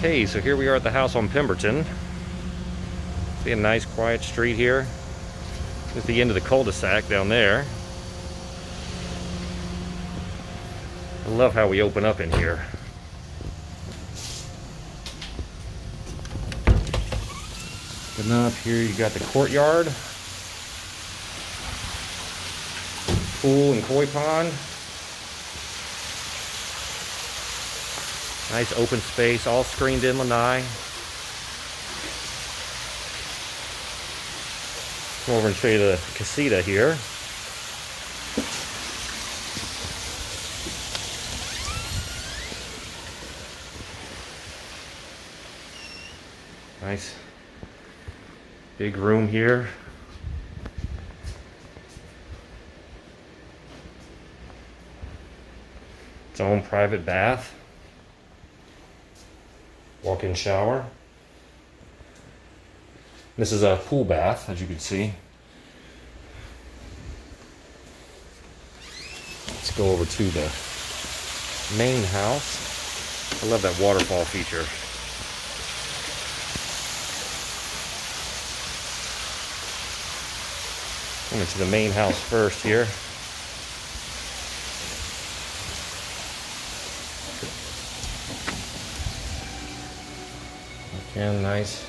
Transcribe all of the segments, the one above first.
Okay, so here we are at the house on Pemberton. See a nice quiet street here. This the end of the cul-de-sac down there. I love how we open up in here. Open up here, you got the courtyard. Pool and koi pond. Nice open space, all screened in lanai. Come over and show you the casita here. Nice big room here. Its own private bath. Walk-in shower. This is a pool bath, as you can see. Let's go over to the main house. I love that waterfall feature. Coming to the main house first here. Again, nice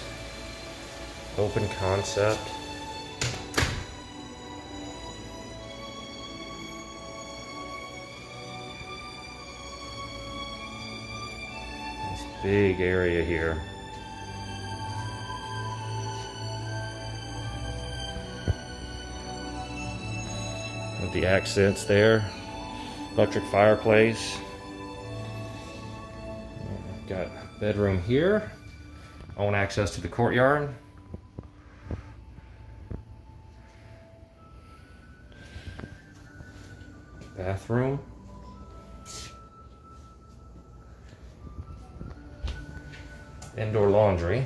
open concept. Nice big area here. With the accents there. Electric fireplace. Got bedroom here. Own access to the courtyard. Bathroom. Indoor laundry.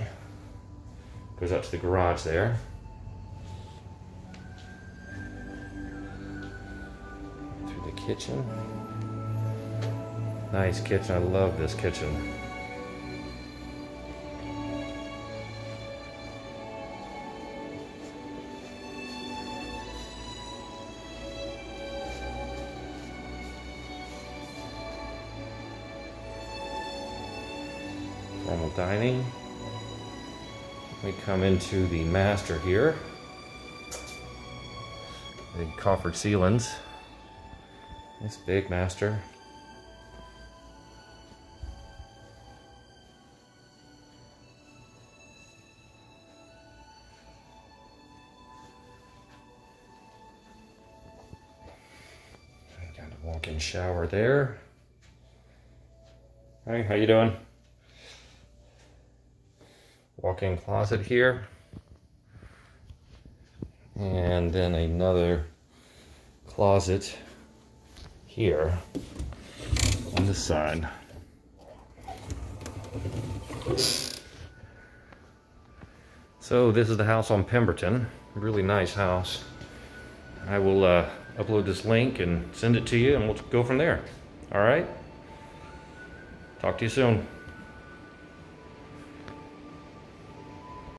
Goes up to the garage there. Through the kitchen. Nice kitchen. I love this kitchen. Normal dining. We come into the master here. The coffered ceilings. This big master. Got a walk-in shower there. Hi, how you doing? Walk-in closet. Here. And then another closet here on the side. So this is the house on Pemberton. Really nice house. I will uh, upload this link and send it to you and we'll go from there. All right? Talk to you soon